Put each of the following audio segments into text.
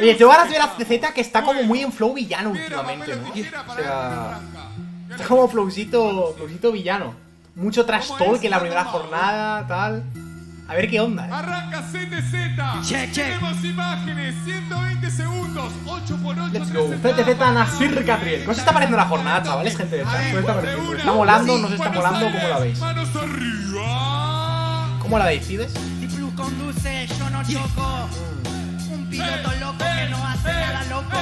Oye, tengo ganas de ver a CZ que está como muy en flow villano últimamente, ¿no? O sea, está como flowcito, flowcito villano. Mucho trash talk en la primera jornada, tal. A ver qué onda. ¿eh? Arranca CTZ. Check, check. Tenemos imágenes, 120 segundos, 8 por 8. Let's go. CTZ Nasir Catriel. ¿Cómo se está pareciendo la jornada, chavales, gente de chat? ¿Cómo está molando? ¿No se está molando? ¿Cómo la veis? Manos arriba. ¿Cómo la veis, Fides? Si Plus conduce, yo no choco. Piloto loco que no hace nada loco.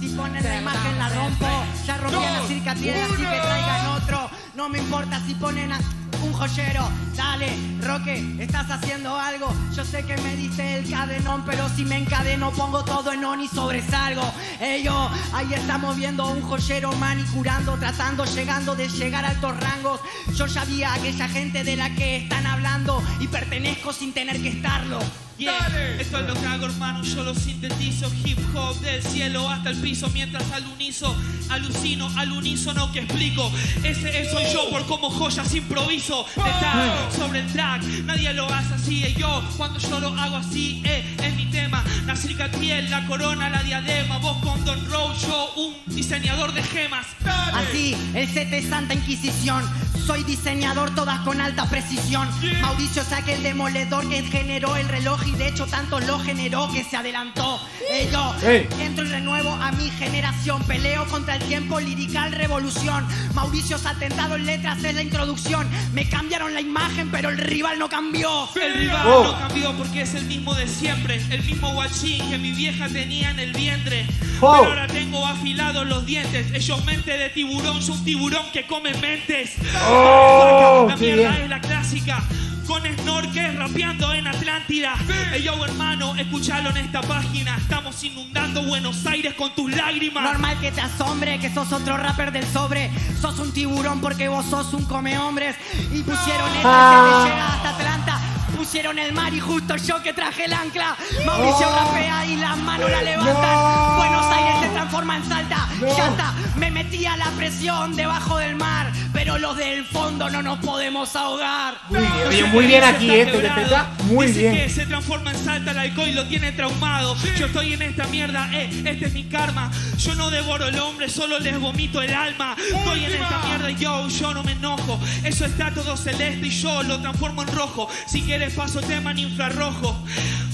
Si ponen la imagen la rompo. Ya rompí a la cicatriz, así que traigan otro. No me importa si ponen a un joyero. Dale, Roque, estás haciendo algo. Yo sé que me diste el cadenón, pero si me encadeno pongo todo en on y sobresalgo. Ellos, ahí estamos viendo un joyero manicurando, tratando, llegando de llegar a altos rangos. Yo ya vi a aquella gente de la que están hablando y pertenezco sin tener que estarlo. Yeah, esto es lo que hago hermano, yo lo sintetizo Hip hop del cielo hasta el piso Mientras al uniso, alucino, al unísono que explico. Ese es soy yo por como joyas improviso. De tag sobre el track, nadie lo hace así Y yo, cuando yo lo hago así, eh, es mi tema. Nasir Catriel, la corona, la diadema Vos con Don Row, yo un diseñador de gemas. Así, el CT Santa Inquisición. Soy diseñador, todas con alta precisión. Mauricio es aquel demoledor que generó el reloj y de hecho tanto lo generó que se adelantó. Eh, yo entro y renuevo a mi generación. Peleo contra el tiempo, lirical revolución. Mauricio ha atentado en letras en la introducción. Me cambiaron la imagen, pero el rival no cambió. El rival Oh. no cambió porque es el mismo de siempre, el mismo guachín que mi vieja tenía en el vientre. Oh. Pero ahora tengo afilados los dientes. Ellos mente de tiburón, son tiburón que come mentes. Oh, la mierda bien. es la clásica. Con snorkel rapeando en Atlántida. Ey, yo, hermano, escuchalo en esta página. Estamos inundando Buenos Aires con tus lágrimas. Normal que te asombre que sos otro rapper del sobre. Sos un tiburón porque vos sos un come hombres. Y pusieron esta Ah. que te llega hasta Atlanta. Pusieron el mar y justo yo que traje el ancla. Mauricio rapea y la mano la levantan. No. Buenos Aires se transforma en Salta. No. Ya está, me metí a la presión debajo del mar. Pero los del fondo no nos podemos ahogar. Muy bien, oye, muy aquí, eh. CTZ. Muy Dice bien. que se transforma en salta el alcohol y lo tiene traumado. Yo estoy en esta mierda, eh, este es mi karma. Yo no devoro el hombre, solo les vomito el alma. Estoy en esta mierda y yo, yo no me enojo. Eso está todo celeste y yo lo transformo en rojo. Si quieres paso tema en infrarrojo.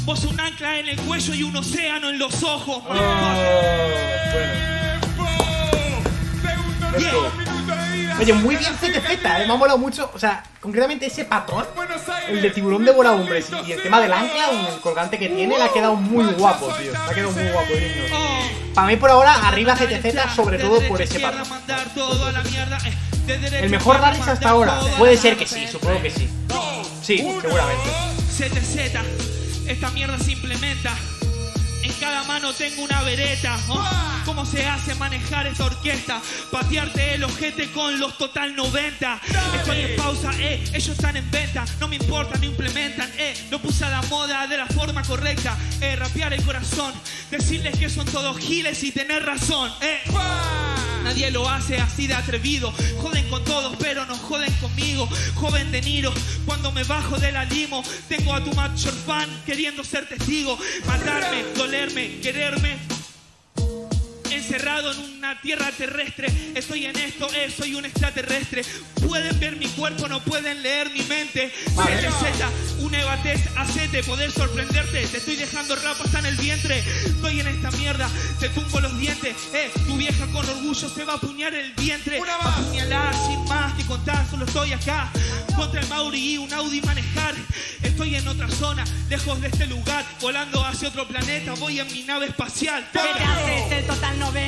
Vos un ancla en el cuello y un océano en los ojos. Oh, bueno. Tiempo. Segundo Let's Oye, muy bien CTZ, eh, me ha molado mucho. O sea, concretamente ese patrón, el de tiburón de bola hombres y el tema del ancla, el colgante que tiene, le ha quedado muy guapo, tío. Le ha quedado muy guapo, lindo. Para mí por ahora, arriba GTZ, sobre todo por ese patrón. El mejor Larris hasta ahora. Puede ser que sí, supongo que sí. Sí, seguramente. ZZ, esta mierda se implementa. En cada mano tengo una vereta. Oh, ¿Cómo se hace manejar esta orquesta? Patearte el ojete con los total 90. Estoy en pausa, eh. Ellos están en venta. No me importa, no implementan, eh. Lo puse a la moda de la forma correcta. Eh, rapear el corazón. Decirles que son todos giles y tener razón, eh. Nadie lo hace así de atrevido. Joden con todos, pero no joden conmigo. Joven de Niro, cuando me bajo de la limo, tengo a tu macho fan queriendo ser testigo. Matarme, dolerme, quererme. Encerrado en una tierra terrestre, estoy en esto, eh, soy un extraterrestre. Pueden ver mi cuerpo, no pueden leer mi mente. ZZ, un Eva test, hacete poder sorprenderte. Te estoy dejando rap hasta en el vientre. Estoy en esta mierda, te tumbo los dientes. Eh, tu vieja con orgullo se va a apuñar el vientre. Una más. Apuñalar sin más que contar, solo estoy acá. Contra el Mauri y un Audi manejar. Estoy en otra zona, lejos de este lugar. Volando hacia otro planeta, voy en mi nave espacial. ¿Qué te haces el total 90?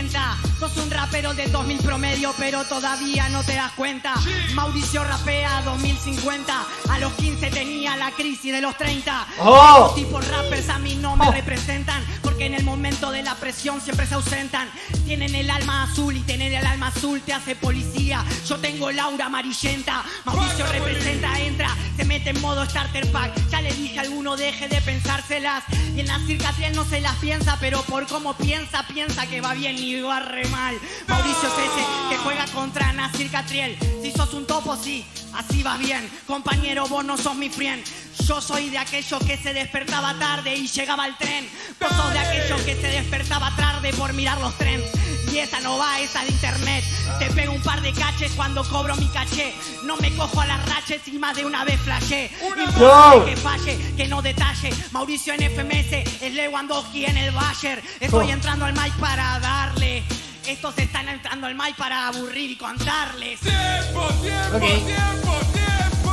Rapero de 2000 promedio, pero todavía no te das cuenta. Mauricio rapea 2050. A los 15 tenía la crisis de los 30. ¡Oh! Esos tipos rappers a mí no me Oh. representan. Porque en el momento de la presión siempre se ausentan. Tienen el alma azul y tener el alma azul te hace policía. Yo tengo el aura amarillenta. Mauricio representa, entra, se mete en modo starter pack. Ya le dije a alguno deje de pensárselas. Y en la Catriel no se las piensa, pero por cómo piensa, piensa que va bien y va re mal. Mauricio es ese que juega contra Nasir Catriel. Si sos un topo, sí, así vas bien. Compañero, vos no sos mi friend. Yo soy de aquellos que se despertaba tarde y llegaba al tren. Vos sos de aquellos que se despertaba tarde por mirar los trends. Y esa no va, esa de internet. Te pego un par de caches cuando cobro mi caché. No me cojo a las raches y más de una vez flashé. Imposible que falle, que no detalle. Mauricio en FMS, es Lewandowski en el Bayer. Estoy Oh. entrando al mic para darle. Estos están entrando al mic para aburrir y contarles. ¡Tiempo, tiempo, Ok. tiempo, tiempo!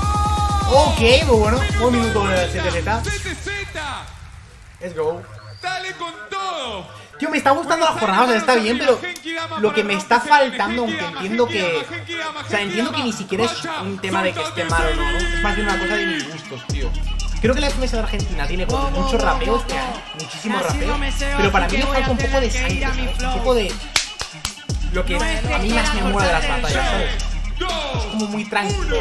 Ok, muy bueno. Un minuto de CTZ. CTZ, Let's go. dale con todo. Tío, me está gustando la jornada, o sea, está bien, pero lo que me está faltando, aunque entiendo que... O sea, entiendo que ni siquiera es un tema de que esté mal o no. Es más bien una cosa de mis gustos, tío. Creo que la FMS de Argentina tiene como muchos rapeos, wow, que hay wow. muchísimo Así rapeo, no me sé, pero para mí le falta un poco de sangre. Un poco de... Lo que es a mí más me de las el batallas. Dos, Como muy tranquilo.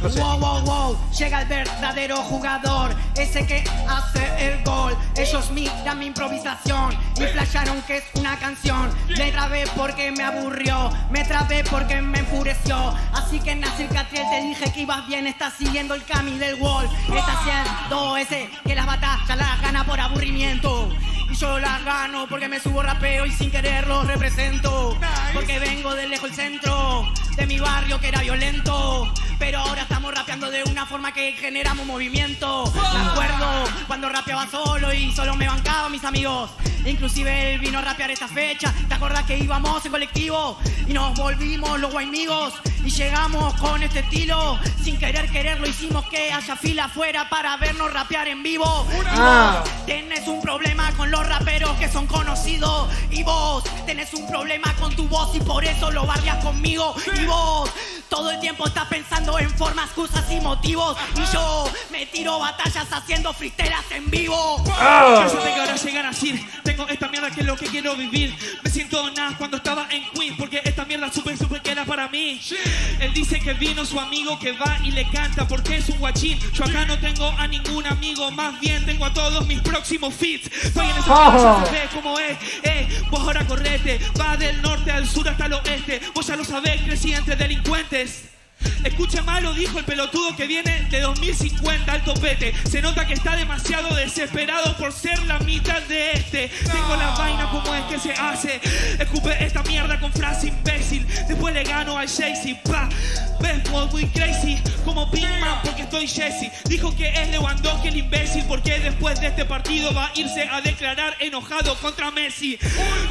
No sé. Wow, wow, wow, llega el verdadero jugador, ese que hace el gol. Ellos miran mi improvisación y flasharon que es una canción. Me trabé porque me aburrió, me trabé porque me enfureció. Así que Nasir Catriel te dije que ibas bien, estás siguiendo el cami del wall. Está haciendo ese que las batallas las gana por aburrimiento. Y yo las gano porque me subo rapeo y sin querer los represento. Porque vengo de lejos el centro de mi barrio que era violento. Pero ahora estamos rapeando de una forma que generamos movimiento. Me acuerdo cuando rapeaba solo y solo me bancaba mis amigos. Inclusive él vino a rapear esta fecha. ¿Te acordás que íbamos en colectivo? Y nos volvimos los guaymigos. Y llegamos con este estilo. Sin querer quererlo hicimos que haya fila afuera para vernos rapear en vivo. Ah. tenés un problema con los raperos que son conocidos. Y vos tenés un problema con tu voz y por eso lo barrias conmigo. Y todo el tiempo estás pensando en formas, excusas y motivos. Y yo me tiro batallas haciendo fristeras en vivo. Ah. Yo tengo ahora llegar a decir, tengo esta mierda que es lo que quiero vivir. Me siento nada cuando estaba en Queens, porque esta mierda supe, supe que era para mí. Él dice que vino su amigo que va y le canta porque es un guachín. Yo acá no tengo a ningún amigo, más bien tengo a todos mis próximos fits. Estoy en esa Oh. sabés cómo es, eh, vos ahora correte, va del norte al sur hasta el oeste. Vos ya lo sabés, crecí entre delincuentes. Escucha mal lo dijo el pelotudo que viene de 2050 al topete. Se nota que está demasiado desesperado por ser la mitad de este. Tengo la vaina como es que se hace. Escupe esta mierda con frase imbécil. Después le gano al Jaycee. Pa. Ves, muy crazy como Big Man porque estoy Jesse. Dijo que es Lewandowski el imbécil porque después de este partido va a irse a declarar enojado contra Messi.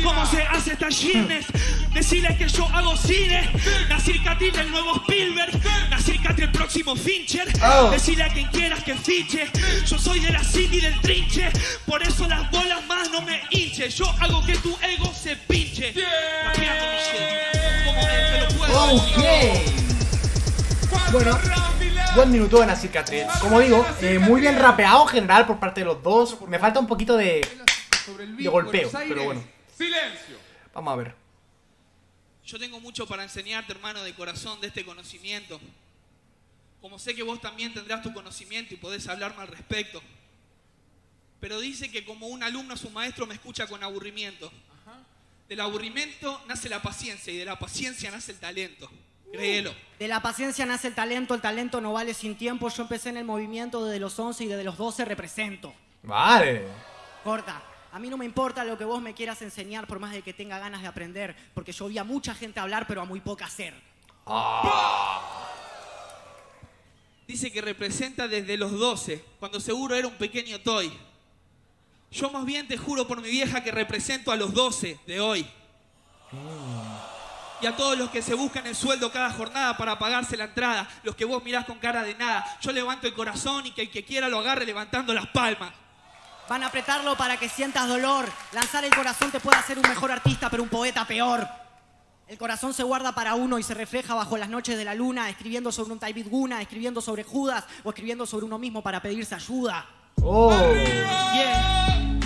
¿Cómo se hace esta shitness? Decirles que yo hago cine. Nasir Katil el nuevo Spielberg. Nasir Katil el próximo Fincher. Oh. Decirle a quien quieras que fiche. Yo soy de la city del trinche. Por eso las bolas más no me hinche. Yo hago que tu ego se pinche. Rapeando mi shit. Como él te lo puedo decir. Ok. Bueno, buen minuto de Nasir Catriel. Como digo, eh, muy bien rapeado en general por parte de los dos. Me falta un poquito de... de golpeo, pero bueno. Silencio. Vamos a ver. Yo tengo mucho para enseñarte, hermano, de corazón, de este conocimiento. Como sé que vos también tendrás tu conocimiento y podés hablarme al respecto. Pero dice que como un alumno a su maestro me escucha con aburrimiento. Del aburrimiento nace la paciencia y de la paciencia nace el talento. Créelo. De la paciencia nace el talento, el talento no vale sin tiempo. Yo empecé en el movimiento desde los 11 y desde los 12 represento. Vale. Corta. A mí no me importa lo que vos me quieras enseñar por más de que tenga ganas de aprender, porque yo vi a mucha gente hablar pero a muy poca hacer. Dice que representa desde los 12, cuando seguro era un pequeño toy. Yo más bien te juro por mi vieja que represento a los 12 de hoy. Y a todos los que se buscan el sueldo cada jornada para pagarse la entrada, los que vos mirás con cara de nada, yo levanto el corazón y que el que quiera lo agarre levantando las palmas. Van a apretarlo para que sientas dolor. Lanzar el corazón te puede hacer un mejor artista, pero un poeta peor. El corazón se guarda para uno y se refleja bajo las noches de la luna, escribiendo sobre un David Guna, escribiendo sobre Judas o escribiendo sobre uno mismo para pedirse ayuda. Oh. Yeah.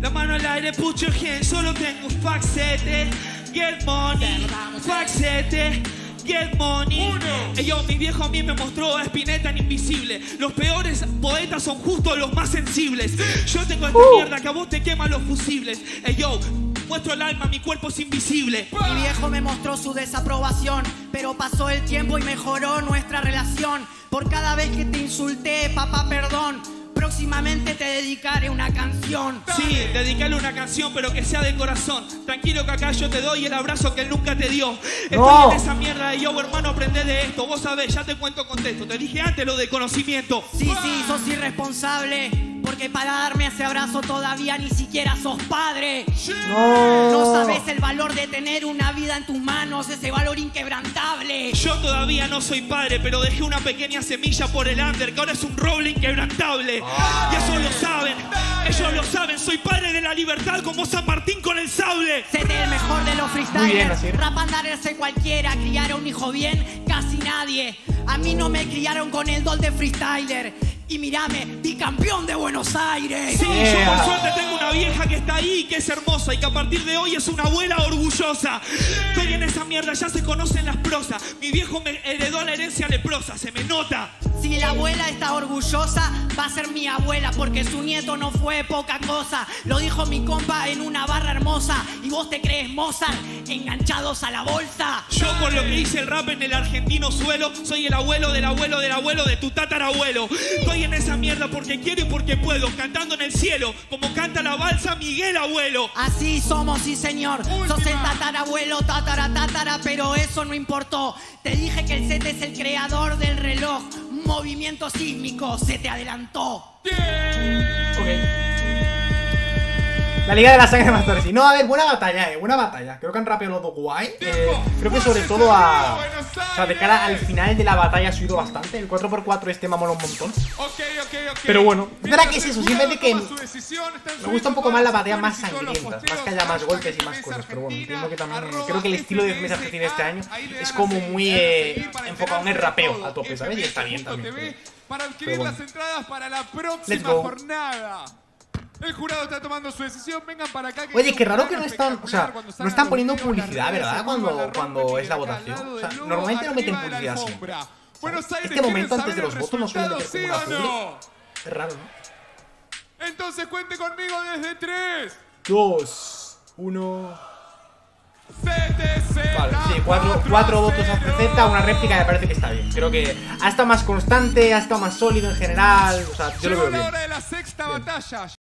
La mano al aire, put your hand, solo tengo faxete, get money, faxete, get money. Ey, yo, mi viejo a mí me mostró a Spinetta en Invisible. Los peores poetas son justo los más sensibles. Yo tengo esta mierda que a vos te queman los fusibles. Yo, muestro el alma, mi cuerpo es invisible. Mi viejo me mostró su desaprobación, pero pasó el tiempo y mejoró nuestra relación. Por cada vez que te insulté, papá, perdón. Próximamente te dedicaré una canción. Sí, dedicarle una canción, pero que sea de corazón. Tranquilo que acá yo te doy el abrazo que él nunca te dio. Estoy No. en esa mierda y yo, hermano, aprende de esto. Vos sabés, ya te cuento contexto. Te dije antes lo de conocimiento. Sí, sí, sos irresponsable. Porque para darme ese abrazo todavía ni siquiera sos padre. No. No sabes el valor de tener una vida en tus manos, ese valor inquebrantable. Yo todavía no soy padre, pero dejé una pequeña semilla por el under, que ahora es un roble inquebrantable. Y eso lo saben, ellos lo saben. Soy padre de la libertad como San Martín con el sable. Séte el mejor de los bien, freestylers. Nasir. Rap andarse cualquiera, criar a un hijo bien, casi nadie. A mí no me criaron con el dol de freestyler. Y mírame, bicampeón de Buenos Aires. Sí, yo por suerte tengo una vieja que está ahí, que es hermosa y que a partir de hoy es una abuela orgullosa. Estoy en esa mierda, ya se conocen las prosas. Mi viejo me heredó la herencia leprosa, se me nota. Si la abuela está orgullosa, va a ser mi abuela, porque su nieto no fue poca cosa. Lo dijo mi compa en una barra hermosa. Y vos te crees Mozart, enganchados a la bolsa. Yo con lo que hice el rap en el argentino suelo, soy el abuelo del abuelo del abuelo de tu tatarabuelo. Estoy en esa mierda porque quiero y porque puedo, cantando en el cielo, como canta la balsa Miguel Abuelo. Así somos, sí señor. Sos el tatarabuelo, tatara, tatara, pero eso no importó. Te dije que el Z es el creador del reloj. Movimiento sísmico, se te adelantó. La Liga de la Sangre de Mastori. No, a ver, buena batalla, eh, buena batalla. Creo que han rapeado los dos guay. Eh, creo que sobre todo a. O sea, de cara al final de la batalla ha subido bastante. El 4x4 este molado un montón. Pero bueno, es verdad que es eso, simplemente que Me gusta un poco más la batalla más y sangrientas, más que haya más golpes y más cosas. Pero bueno, entiendo que también. Creo que el estilo de Mesa FDSA, Argentina este año ahí le es como muy eh, para enfocado en el rapeo a tope, ¿sabes? Y está bien también. Para Pero adquirir bueno. las entradas para la próxima jornada. El jurado está tomando su decisión, vengan para acá. Oye, hay qué raro que no están, o sea, no están poniendo publicidad, ¿verdad? Cuando- cuando es la votación. O sea, normalmente no meten publicidad siempre. Este momento ¿quieren antes de los votos no suelen meter como una ¿sí o publi. no? Es raro, ¿no? Entonces cuente conmigo desde 3. Dos, uno. CTC. Vale, sí, cuatro, cuatro votos a CZ, una réplica me parece que está bien. Creo que ha estado más constante, ha estado más sólido en general. O sea, yo lo veo la bien. hora de la sexta Bien. batalla.